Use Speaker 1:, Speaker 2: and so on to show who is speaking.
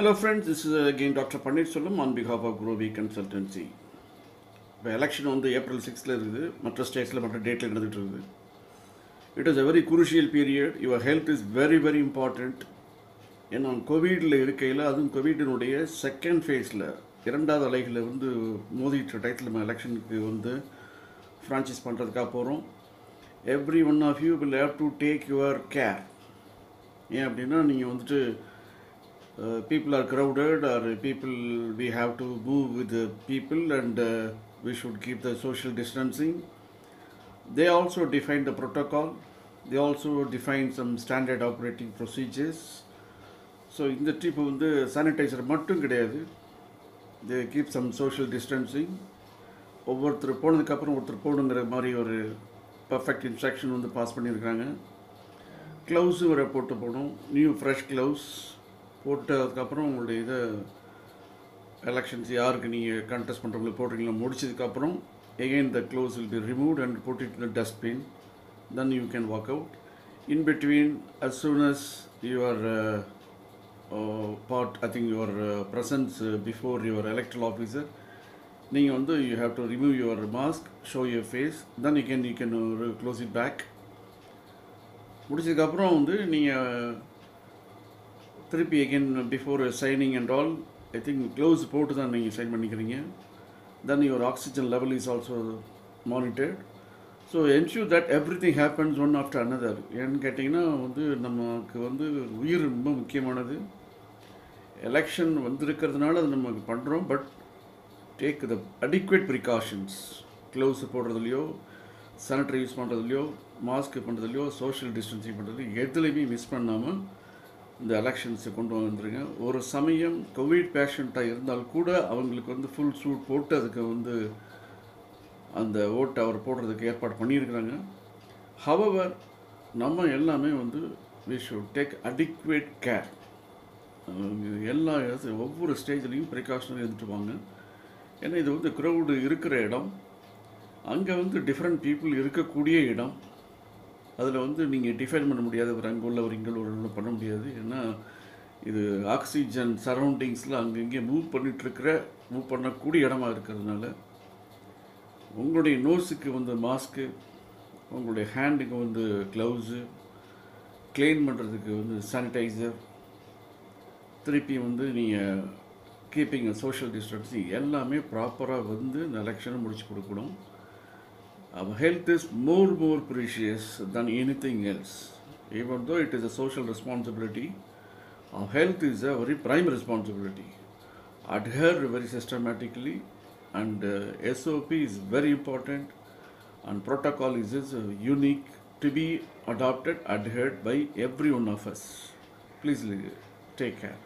Speaker 1: Hello friends, this is uh, again Dr. Pandit Sulam on behalf of consultancy Consultancy. இப்போ election வந்து April சிக்ஸில் இருக்குது. மற்ற ஸ்டேட்ஸில் மற்ற டேட்டில் நடந்துகிட்டு இருக்குது. It is a very crucial period your health is very very important ஏன்னா கோவிடில் இருக்கையில் அதுவும் கோவிடினுடைய செகண்ட் ஃபேஸில் இரண்டாவது அலைகளில் வந்து மோதிட்டு டயத்தில் நம்ம எலெக்ஷனுக்கு வந்து ஃப்ரான்ச்சைஸ் பண்ணுறதுக்காக போகிறோம் everyone of you will have to take your care ஏன் அப்படின்னா நீங்கள் வந்துட்டு uh, people are crowded or people we have to move with the people and uh, we should keep the social distancing they also define the protocol they also define some standard operating procedures so இந்த trip வந்து sanitiser மட்டும் கிடையாது they keep some social distancing ஒவ்வொருத்தர் போனதுக்கப்புறம் ஒருத்தர் போகணுங்கிற மாதிரி ஒரு பர்ஃபெக்ட் இன்ஸ்ட்ரக்ஷன் வந்து பாஸ் பண்ணியிருக்காங்க க்ளவுஸு வர போட்டு போகணும் நியூ ஃப்ரெஷ் க்ளவுஸ் போட்டதுக்கப்புறம் உங்களுடைய இதை எலெக்ஷன்ஸ் யாருக்கு நீங்கள் கண்டெஸ்ட் பண்ணுறவங்களுக்கு போடுறீங்களோ முடிச்சதுக்கப்புறம் again the gloves will be remove and put it in dustbin then you can walk out in between as soon as your part I think your presence before your electoral officer நீங்கள் வந்து you have to remove your mask show your face then you can you can close it back முடிச்சதுக்கப்புறம் வந்து நீங்கள் திருப்பி again before signing and all I think gloves போட்டு தான் நீங்கள் sign பண்ணிக்கிறீங்க. Then your oxygen level is also monitored so ensure that everything happens one after another ஏன்னு கேட்டிங்கன்னா வந்து நமக்கு வந்து உயிர் ரொம்ப முக்கியமானது. எலெக்ஷன் வந்திருக்கிறதுனால அது நமக்கு பண்ணுறோம் but take the adequate precautions gloves போடுறதுலையோ sanitary use பண்ணுறதுலையோ மாஸ்க் பண்ணுறதுலையோ சோஷியல் டிஸ்டன்சிங் பண்ணுறதுலையோ எதுலேயுமே மிஸ் பண்ணாமல் இந்த எலெக்ஷன்ஸை கொண்டு வந்துருங்க ஒரு சமயம் கோவிட் பேஷண்ட்டாக இருந்தால் கூட அவங்களுக்கு வந்து ஃபுல் சூட் போட்டு அதுக்கு வந்து அந்த ஓட்டை அவர் போடுறதுக்கு ஏற்பாடு பண்ணியிருக்கிறாங்க. ஹவவர் நம்ம எல்லாமே வந்து we should take adequate care எல்லா ஒவ்வொரு ஸ்டேஜ்லேயும் ப்ரிகாஷனாக இருந்துட்டு வாங்க. ஏன்னா இது வந்து க்ரௌடு இருக்கிற இடம். அங்கே வந்து டிஃப்ரெண்ட் பீப்புள் இருக்கக்கூடிய இடம். அதில் வந்து நீங்கள் டிஃபைன் பண்ண முடியாது ஒரு அங்கே உள்ள ஒரு இங்கே உள்ள பண்ண முடியாது. ஏன்னா இது ஆக்சிஜன் சரௌண்டிங்ஸில் அங்கங்கே மூவ் பண்ணிகிட்ருக்கிற மூவ் பண்ணக்கூடிய இடமா இருக்கிறதுனால உங்களுடைய நோஸுக்கு வந்து மாஸ்க்கு உங்களுடைய ஹேண்டுக்கு வந்து க்ளவுஸு க்ளீன் பண்ணுறதுக்கு வந்து சானிடைசர் திருப்பி வந்து நீங்கள் கீப்பிங் சோஷியல் டிஸ்டன்சிங் எல்லாமே ப்ராப்பராக வந்து இந்த எலெக்ஷனை முடிச்சு கொடுக்கணும். Our health is more more precious than anything else. Even though it is a social responsibility, our health is a very prime responsibility. Adhere very systematically, and uh, SOP is very important, and protocol is, is uh, unique to be adopted, adhered by every one of us. Please uh, take care.